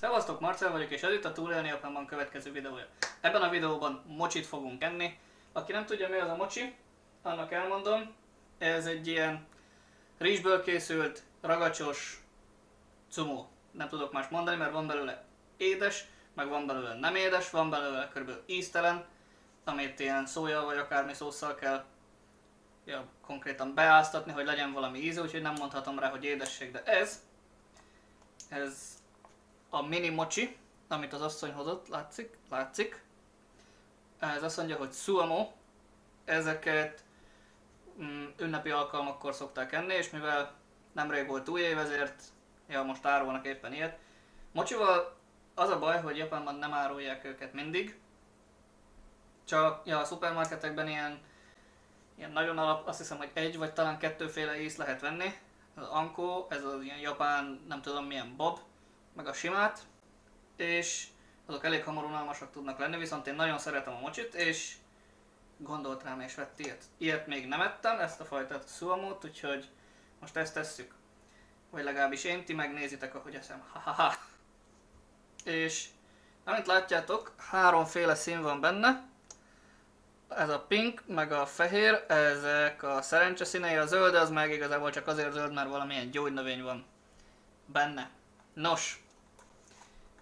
Szevasztok, Marcel vagyok, és ez itt a Túlélni Japánban következő videója. Ebben a videóban mocsit fogunk enni. Aki nem tudja mi az a mocsi, annak elmondom. Ez egy ilyen rizsből készült, ragacsos cumó. Nem tudok más mondani, mert van belőle édes, meg van belőle nem édes, van belőle kb. íztelen, amit ilyen szója vagy akármi szószal kell ja, konkrétan beáztatni, hogy legyen valami íze, úgyhogy nem mondhatom rá, hogy édesség, de ez, ez a mini mochi, amit az asszony hozott, látszik? Látszik. Ez azt mondja, hogy suamo, ezeket mm, ünnepi alkalmakkor szokták enni, és mivel nemrég volt új év, ezért ja, most árulnak éppen ilyet. Mocsival az a baj, hogy Japánban nem árulják őket mindig, csak ja, a szupermarketekben ilyen, ilyen nagyon alap, azt hiszem, hogy egy vagy talán kettőféle íz lehet venni. Az Anko, ez az ilyen japán, nem tudom milyen bob, meg a simát, és azok elég hamar unalmasak tudnak lenni, viszont én nagyon szeretem a mocsit, és gondolt rám és vett ilyet. Ilyet még nem ettem, ezt a fajtát a suamót, úgyhogy most ezt tesszük. Vagy legalábbis én, ti megnézitek, ahogy eszem. Ha, ha, ha. És amit látjátok, háromféle szín van benne. Ez a pink, meg a fehér, ezek a szerencse színei, a zöld az meg igazából csak azért zöld, mert valamilyen gyógynövény van benne. Nos,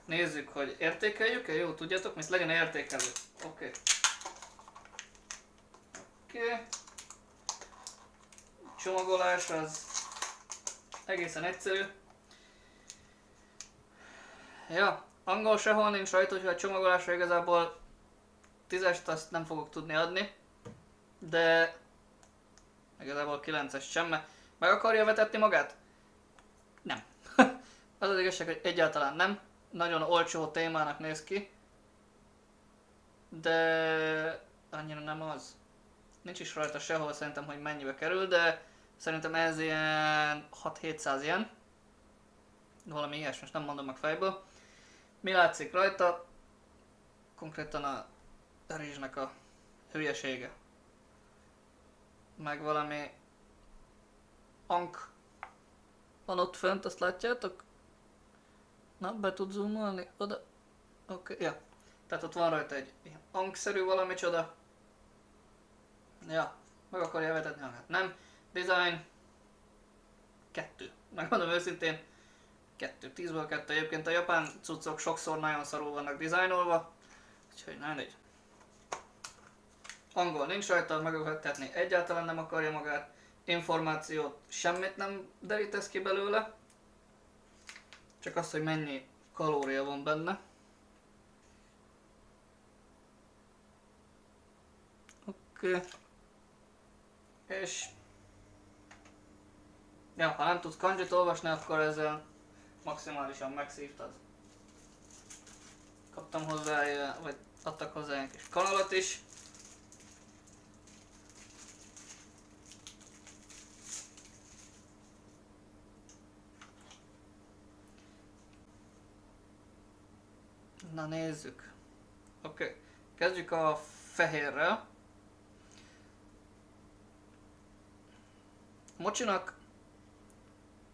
nézzük, hogy értékeljük-e, jó, tudjátok, mit legyen értékelő. Oké. Okay. Oké. Okay. Csomagolás az egészen egyszerű. Ja, angol sehol nincs rajta, hogy a csomagolásra igazából tízest azt nem fogok tudni adni, de igazából kilences sem, mert meg akarja vetetni magát? Nem. az az igazság, hogy egyáltalán nem. Nagyon olcsó témának néz ki, de annyira nem az. Nincs is rajta sehol szerintem, hogy mennyibe kerül, de szerintem ez ilyen 6-700 ilyen. Valami ilyesmi, most nem mondom meg fejből. Mi látszik rajta? Konkrétan a rizsnek a hülyesége. Meg valami ank van ott fönt, azt látjátok? Na, be tud zoomolni? Oda? Oké, okay, ja. Tehát ott van rajta egy ilyen ankszerű valami csoda. Ja, meg akarja vetetni, hát nem. Design. Kettő. Megmondom őszintén, kettő. Tízből kettő. Egyébként a japán cuccok sokszor nagyon szarul vannak dizájnolva. Úgyhogy nem egy. Angol nincs rajta, megövetetni egyáltalán nem akarja magát. Információt semmit nem derítesz ki belőle. Csak az, hogy mennyi kalória van benne. Oké. Okay. És... Ja, ha nem tudsz kanjit olvasni, akkor ezzel maximálisan megszívtad. Kaptam hozzá, vagy adtak hozzá egy kis kanalat is. Na nézzük. Oké, okay. kezdjük a fehérrel. Mocsinak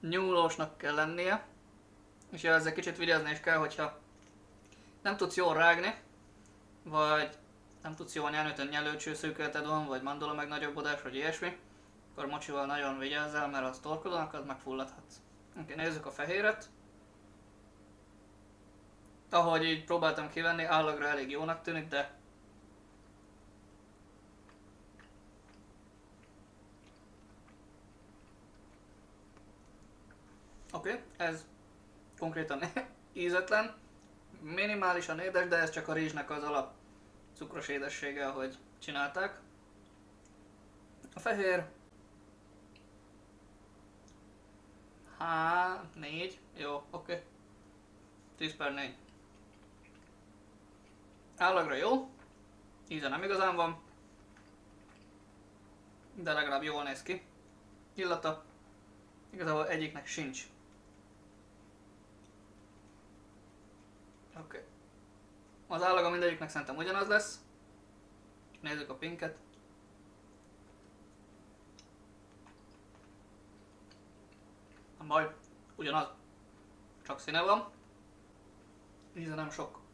nyúlósnak kell lennie, és ezzel kicsit vigyázni is kell, hogyha nem tudsz jól rágni, vagy nem tudsz jól nyelni, hogy nyelőcsőszőkeleted van, vagy mandola meg nagyobb odás, vagy ilyesmi, akkor mocsival nagyon vigyázzál, mert az torkodon az megfulladhatsz. Oké, nézzük a fehéret ahogy így próbáltam kivenni, állagra elég jónak tűnik, de Oké, okay, ez konkrétan ízetlen, minimálisan édes, de ez csak a rizsnek az alap cukros édessége, ahogy csinálták. A fehér... Há, négy, jó, oké. Okay. 10 per 4. Állagra jó, íze nem igazán van, de legalább jól néz ki. Illata igazából egyiknek sincs. Oké. Okay. Az állaga mindegyiknek szerintem ugyanaz lesz. Nézzük a pinket. Nem baj, ugyanaz. Csak színe van. íze nem sok.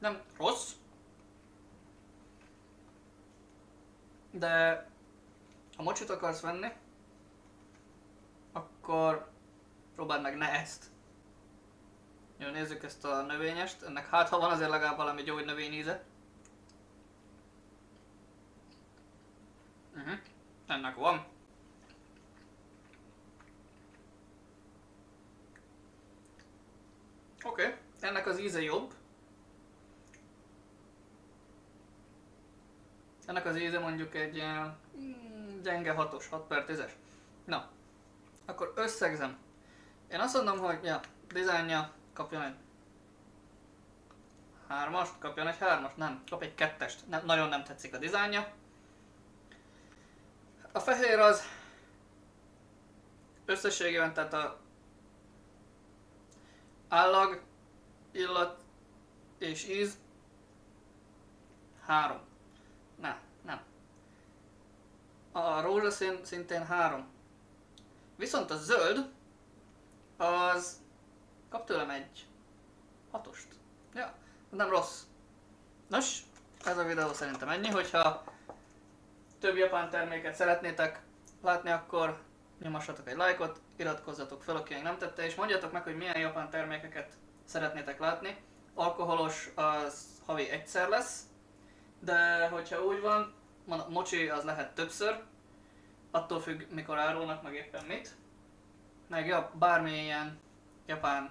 Nem rossz, de ha mocsit akarsz venni, akkor próbáld meg ne ezt. Jó, nézzük ezt a növényest. Ennek hát ha van azért legalább valami gyógynövény íze. Uh-huh. Ennek van. Oké, okay. ennek az íze jobb. Ennek az íze mondjuk egy ilyen mm, gyenge 6-os, 6 per 10-es. Na, akkor összegzem. Én azt mondom, hogy ja, dizájnja kapjon egy hármast, kapjon egy hármast, nem, kap egy kettest. Nem, nagyon nem tetszik a dizájnja. A fehér az összességében, tehát a állag, illat és íz három. Nem, nem. A rózsaszín szintén három. Viszont a zöld az kap tőlem egy hatost. Ja, nem rossz. Nos, ez a videó szerintem ennyi, hogyha több japán terméket szeretnétek látni, akkor nyomassatok egy lájkot, iratkozzatok fel, aki nem tette, és mondjatok meg, hogy milyen japán termékeket szeretnétek látni. Alkoholos az havi egyszer lesz, de hogyha úgy van, mochi az lehet többször, attól függ mikor árulnak, meg éppen mit. Meg ja, bármilyen japán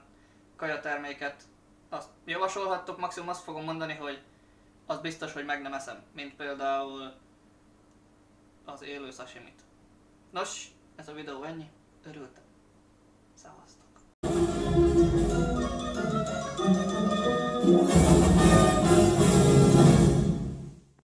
kajaterméket azt javasolhattok, maximum azt fogom mondani, hogy az biztos, hogy meg nem eszem, mint például az élő sashimit. Nos, ez a videó ennyi. Örültem. Szevasztok.